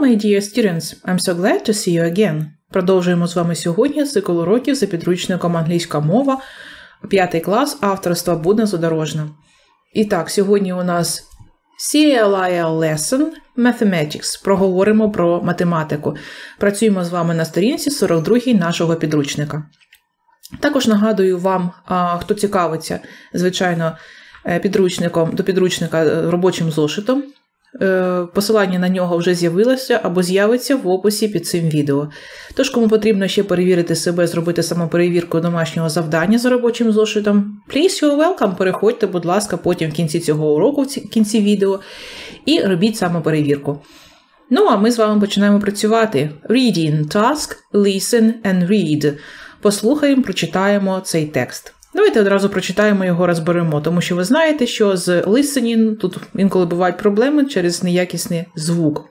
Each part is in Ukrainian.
My dear students! I'm so glad to see you again. Продовжуємо з вами сьогодні цикл уроків за підручником англійська мова, 5 клас авторства Будна Задорожна. І так, сьогодні у нас CLIL Lesson Mathematics. Проговоримо про математику. Працюємо з вами на сторінці 42 нашого підручника. Також нагадую вам, хто цікавиться, звичайно, е, підручником до підручника е, робочим зошитом. Е, посилання на нього вже з'явилося або з'явиться в описі під цим відео. Тож, кому потрібно ще перевірити себе, зробити самоперевірку домашнього завдання за робочим зошитом, please you're welcome, переходьте, будь ласка, потім в кінці цього уроку, в кінці відео, і робіть самоперевірку. Ну, а ми з вами починаємо працювати. Reading task, listen and read. Послухаємо, прочитаємо цей текст. Давайте одразу прочитаємо його, розберемо, тому що ви знаєте, що з listening тут інколи бувають проблеми через неякісний звук.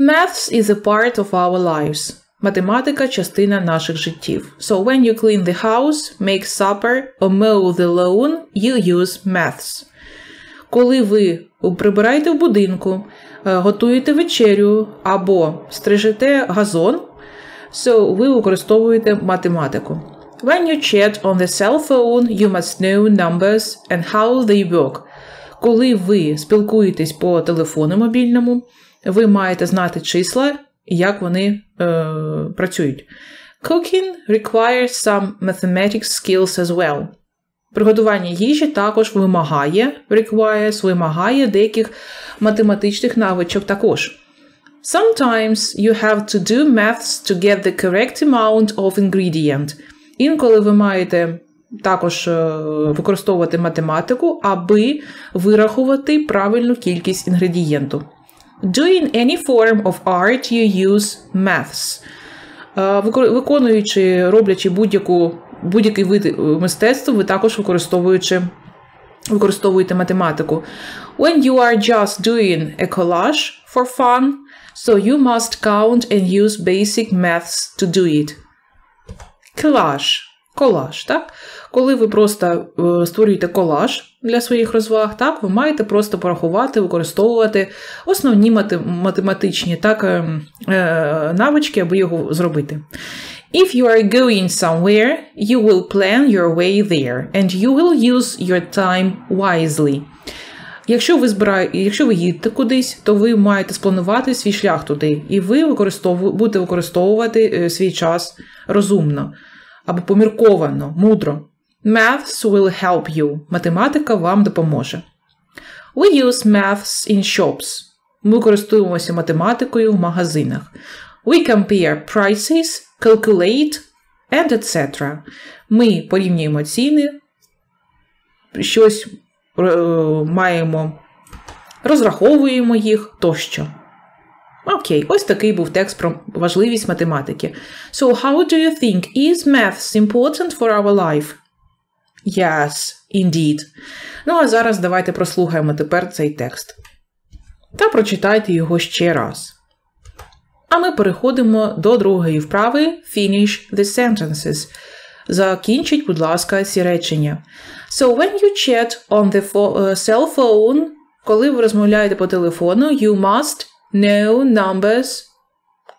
Maths is a part of our lives. Математика частина наших життів. So when you clean the house, make supper or mow the lawn, you use maths. Коли ви прибираєте в будинку, готуєте вечерю або стрижете газон, so ви використовуєте математику. When you chat on the cell phone, you must know numbers and how they work. Коли ви спілкуєтесь по телефону мобільному, ви маєте знати числа як вони е, працюють. Cooking requires some mathematics skills as well. Приготування їжі також вимагає, requires, вимагає деяких математичних навичок також. Sometimes you have to do maths to get the correct amount of ingredient. Інколи ви маєте також використовувати математику, аби вирахувати правильну кількість інгредієнту. Doing any form of art, you use maths. Виконуючи, роблячи будь-яку, будь-який вид мистецтва, ви також використовуючи, використовуєте математику. When you are just doing a collage for fun, so you must count and use basic maths to do it. Колаж. Колаж, так? Коли ви просто е, створюєте колаж для своїх розваг, так, ви маєте просто порахувати, використовувати основні математичні так, е, е, навички, аби його зробити. If you are going somewhere, you will plan your way there, and you will use your time wisely. Якщо ви збираєте, якщо ви їдете кудись, то ви маєте спланувати свій шлях туди, і ви використову, будете використовувати свій час розумно або помірковано, мудро. Maths will help you. Математика вам допоможе. We use maths in shops. Ми користуємося математикою в магазинах. We compare prices, calculate and etc. Ми порівнюємо ціни, щось е, маємо, розраховуємо їх тощо. Окей, ось такий був текст про важливість математики. So, how do you think is maths important for our life? Yes, indeed. Ну, а зараз давайте прослухаємо тепер цей текст. Та прочитайте його ще раз. А ми переходимо до другої вправи Finish the sentences. Закінчіть, будь ласка, ці речення. So, when you chat on the cell phone, коли ви розмовляєте по телефону, you must no numbers.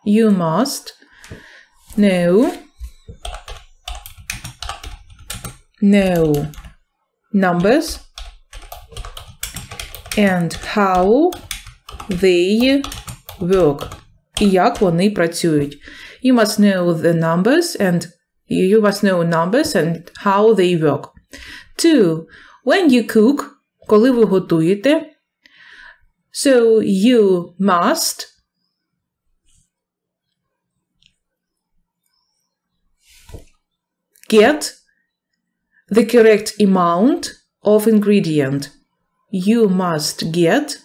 You must know no numbers and how they work. І як вони працюють. You must know the numbers and you must know numbers and how they work. Two. When you cook, коли ви готуєте, So you must get the correct amount of ingredient. You must get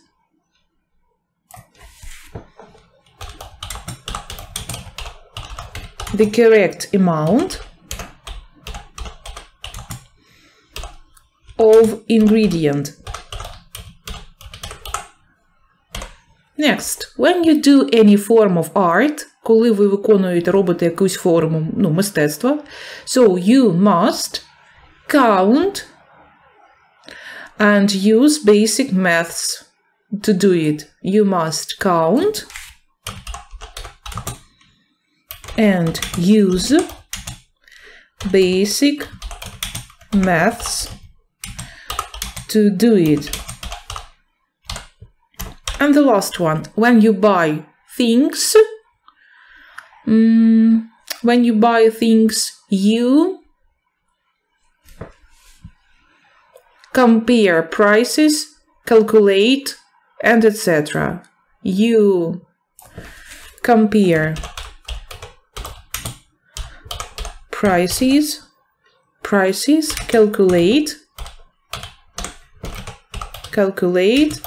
the correct amount of ingredient. Next, when you do any form of art, коли ви виконуєте, робите якусь форму ну, мистецтва, so you must count and use basic maths. to do it, you must count and use basic maths to do it. And the last one, when you buy things, mm, when you buy things, you compare prices, calculate, and etc. You compare prices, prices, calculate, calculate,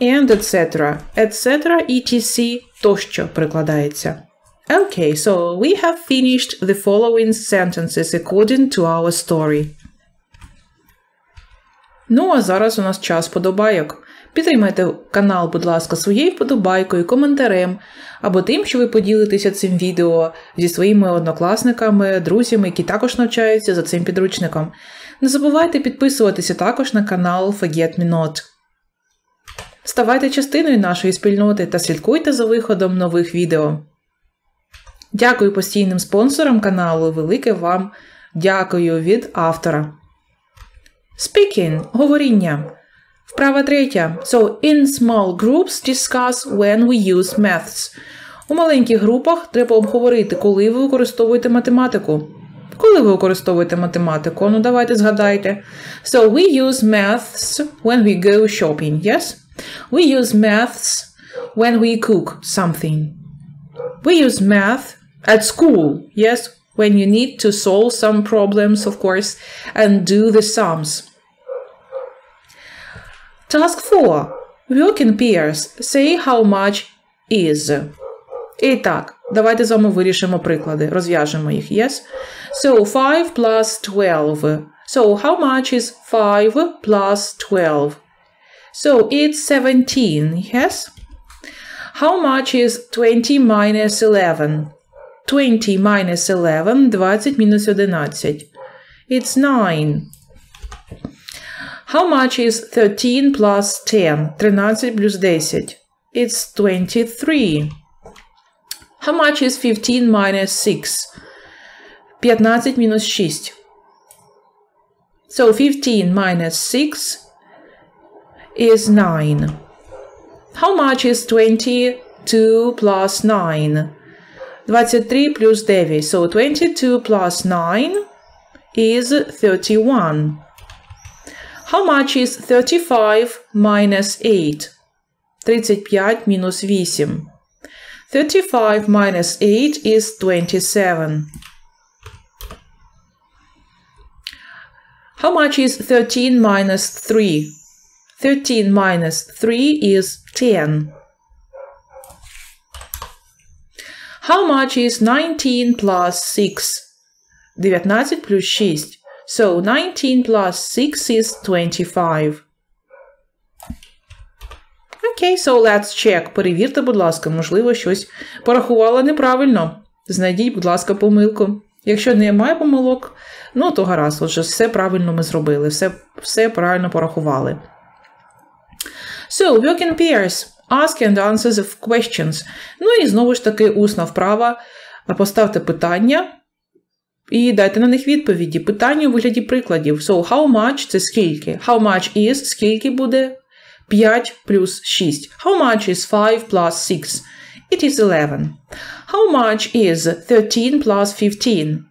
and etc. etc. etc. тощо прикладається. Okay, so we have finished the following sentences according to our story. Ну, а зараз у нас час подобайок. Підтримайте канал, будь ласка, своєю вподобайкою, коментарем або тим, що ви поділитеся цим відео зі своїми однокласниками, друзями, які також навчаються за цим підручником. Не забувайте підписуватися також на канал Forget Me Not. Ставайте частиною нашої спільноти та слідкуйте за виходом нових відео. Дякую постійним спонсорам каналу. Велике вам дякую від автора. Speaking – говоріння. Вправа третя. So, in small groups discuss when we use maths. У маленьких групах треба обговорити, коли ви використовуєте математику. Коли ви використовуєте математику? Ну, давайте згадайте. So, we use maths when we go shopping, yes? We use maths when we cook something. We use math at school, yes? When you need to solve some problems, of course, and do the sums. Task 4. Work in pairs. Say how much is. І так, давайте з вами вирішимо приклади. Розв'яжемо їх. Yes? So, 5 plus 12. So, how much is 5 plus 12? So, it's 17. Yes? How much is 20 minus 11? 20 minus 11, 20 мінус 11. It's 9. How much is 13 plus 10? 13 плюс 10. It's 23. How much is 15 minus 6? 15 мінус 6. So 15 minus 6 is 9. How much is 22 plus 9? 23 плюс 9. So 22 plus 9 is 31. How much is 35 minus 8? 35 мінус 8. 35 minus 8 is 27. How much is 13 minus 3? 13 minus 3 is 10. How much is 19 plus 6? 19 плюс 6. So 19 plus 6 is 25. Окей, okay, so let's check. Перевірте, будь ласка, можливо, щось порахувала неправильно. Знайдіть, будь ласка, помилку. Якщо немає помилок, ну то гаразд, отже, все правильно ми зробили, все, все правильно порахували. So, work in pairs. Ask and answer the questions. Ну і знову ж таки усна вправа. Поставте питання і дайте на них відповіді. Питання у вигляді прикладів. So, how much це скільки? How much is скільки буде 5 плюс 6. How much is 5 plus 6? It is 11. How much is 13 plus 15?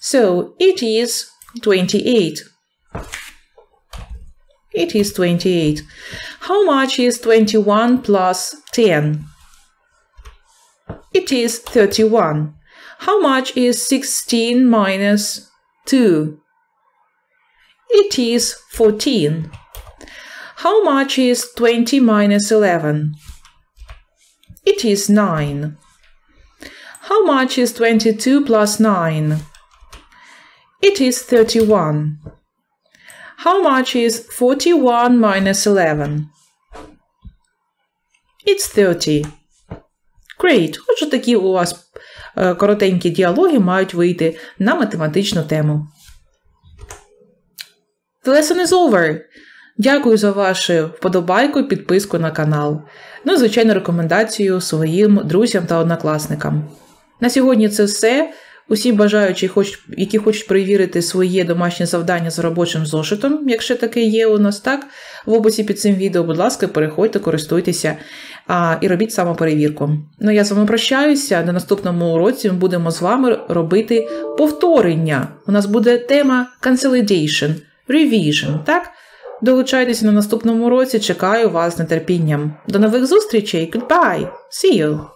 So, it is 28. It is 28. How much is 21 plus 10? It is 31. How much is 16 minus 2? It is 14. How much is 20 minus 11? It is 9. How much is 22 plus 9? It is 31. How much is 41 minus 11? It's 30. Great. Отже, такі у вас коротенькі діалоги мають вийти на математичну тему. The lesson is over. Дякую за вашу вподобайку і підписку на канал. Ну і, звичайно, рекомендацію своїм друзям та однокласникам. На сьогодні це все. Усі бажаючі, які хочуть перевірити своє домашнє завдання за робочим зошитом, якщо таке є у нас, так, в описі під цим відео, будь ласка, переходьте, користуйтеся а, і робіть самоперевірку. Ну, я з вами прощаюся. На наступному уроці ми будемо з вами робити повторення. У нас буде тема consolidation, revision, так? Долучайтеся на наступному уроці, чекаю вас з нетерпінням. До нових зустрічей. Goodbye! See you!